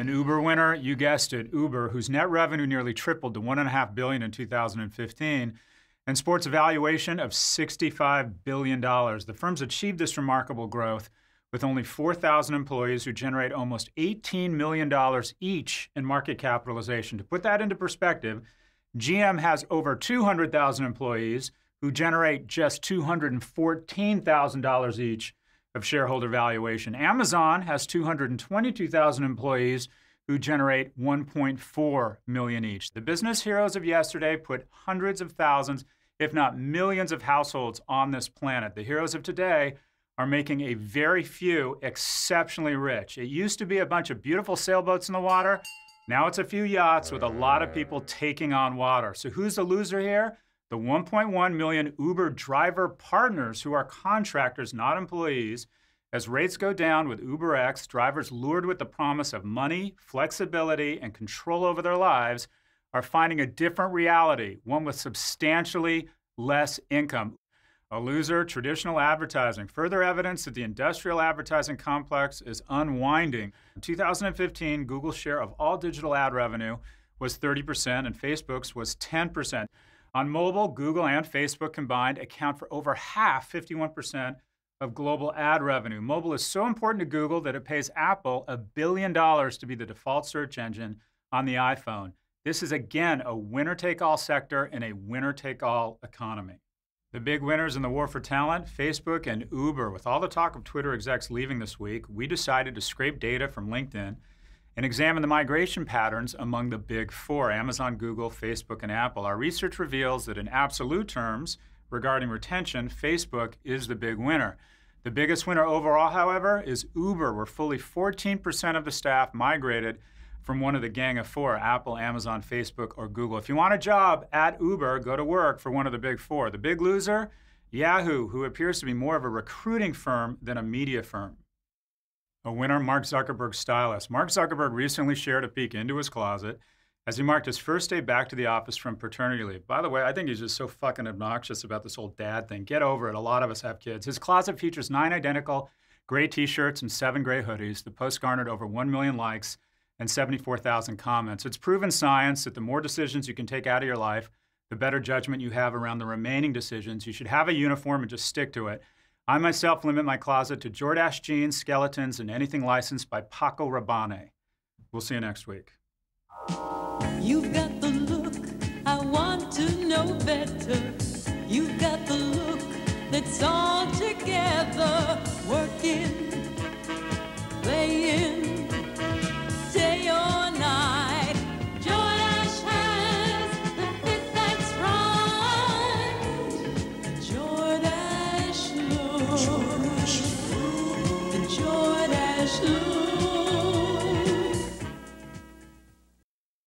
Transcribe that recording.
An Uber winner, you guessed it, Uber, whose net revenue nearly tripled to 1.5 billion in 2015 and sports a valuation of $65 billion. The firm's achieved this remarkable growth with only 4,000 employees who generate almost $18 million each in market capitalization. To put that into perspective, GM has over 200,000 employees who generate just $214,000 each of shareholder valuation. Amazon has 222,000 employees who generate 1.4 million each. The business heroes of yesterday put hundreds of thousands, if not millions of households on this planet. The heroes of today are making a very few exceptionally rich. It used to be a bunch of beautiful sailboats in the water. Now it's a few yachts with a lot of people taking on water. So who's the loser here? The 1.1 million Uber driver partners who are contractors, not employees. As rates go down with UberX, drivers lured with the promise of money, flexibility, and control over their lives are finding a different reality, one with substantially less income. A loser, traditional advertising. Further evidence that the industrial advertising complex is unwinding. In 2015, Google's share of all digital ad revenue was 30% and Facebook's was 10%. On mobile, Google and Facebook combined account for over half, 51%, of global ad revenue. Mobile is so important to Google that it pays Apple a billion dollars to be the default search engine on the iPhone. This is again a winner take all sector in a winner take all economy. The big winners in the war for talent Facebook and Uber. With all the talk of Twitter execs leaving this week, we decided to scrape data from LinkedIn and examine the migration patterns among the big four Amazon, Google, Facebook, and Apple. Our research reveals that in absolute terms, regarding retention, Facebook is the big winner. The biggest winner overall, however, is Uber, where fully 14% of the staff migrated from one of the gang of four Apple, Amazon, Facebook, or Google. If you want a job at Uber, go to work for one of the big four. The big loser, Yahoo, who appears to be more of a recruiting firm than a media firm. A winner, Mark Zuckerberg's stylist. Mark Zuckerberg recently shared a peek into his closet as he marked his first day back to the office from paternity leave. By the way, I think he's just so fucking obnoxious about this whole dad thing. Get over it. A lot of us have kids. His closet features nine identical gray t shirts and seven gray hoodies. The post garnered over 1 million likes and 74,000 comments. It's proven science that the more decisions you can take out of your life, the better judgment you have around the remaining decisions. You should have a uniform and just stick to it. I myself limit my closet to Jordache jeans, skeletons, and anything licensed by Paco Rabanne. We'll see you next week. You've got the look, I want to know better. You've got the look that's all together, working, Look.